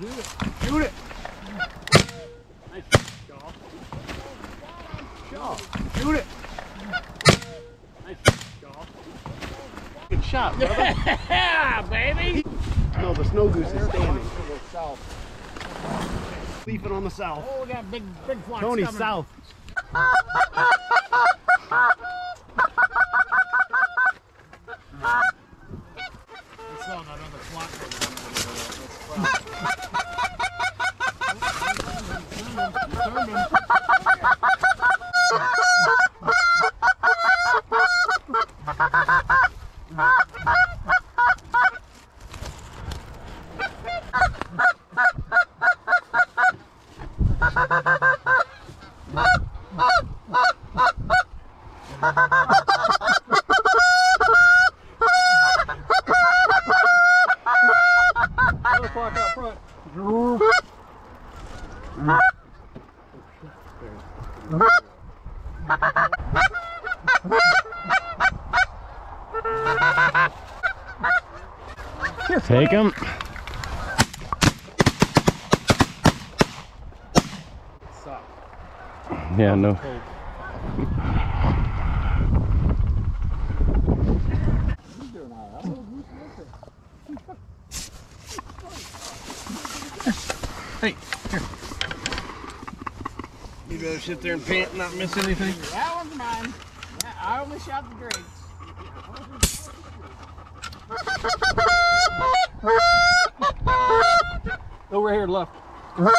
Shoot it. Shoot it. Nice shot. Shot. Shoot it. Nice shot. Good shot, brother. Yeah, baby. no, the snow goose is standing. Leafing on the south. Oh, we got big, big Tony, coming. south. We saw that other flock coming over there. That's fine. Turned him. Another out front. Take him. Yeah, no. Hey, here. You better sit there and pant and not miss anything. That one's mine. Yeah, I only shot the drakes. Over here left.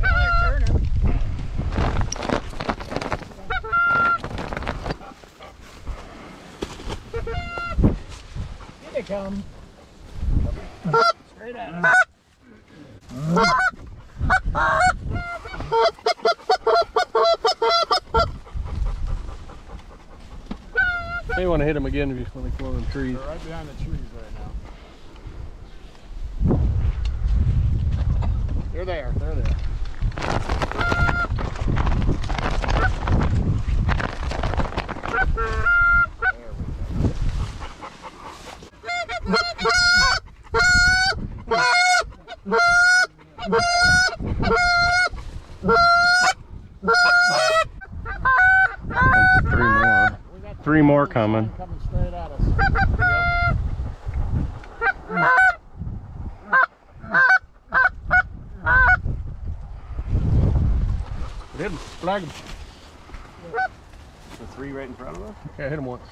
Oh, they're turning. Here they come. Straight at us. May want to hit him again if you want to go in the trees. They're right behind the trees right now. They're there. They're there. That's three more. Three more coming. coming straight at us. Hit him. Flag him. The three right in front of us? Okay, hit him once.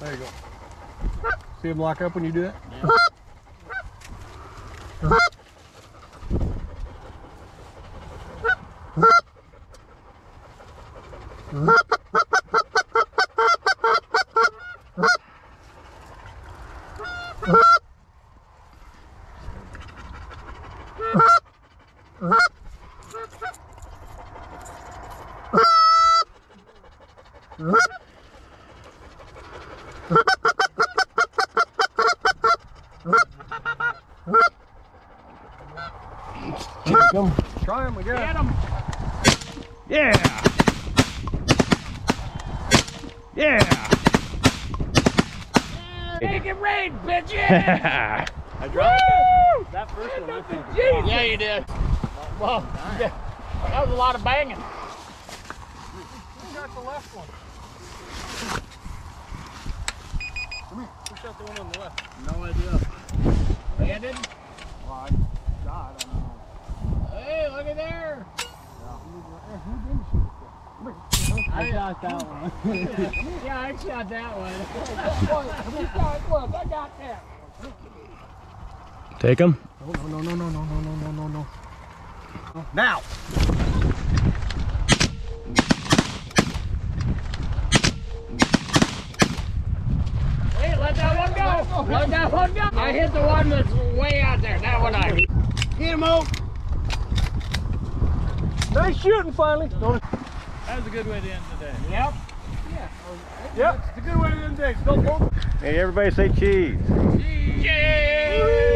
There you go. See him lock up when you do that? What? Him. Try him again. Get them. Yeah! Yeah! Make it rain, bitches! I dropped it. That first one, Yeah, you did. Well, yeah, that was a lot of banging. Who got the left one? Come here. Who shot the one on the left? No idea. Landed. Well, I shot, I don't know. Hey, look at there. I shot that one. Yeah, I shot that one. Look, I got that. Take him. No, oh, no, no, no, no, no, no, no, no, no. Now! Hey, let that one go. Let that one go. I hit the one that's way out there. That one I. hit. Get him out! Nice shooting finally. That was a good way to end the day. Yep. Yeah. Yep, it's a good way to end the day. Don't hold. Hey, everybody say cheese. Yay!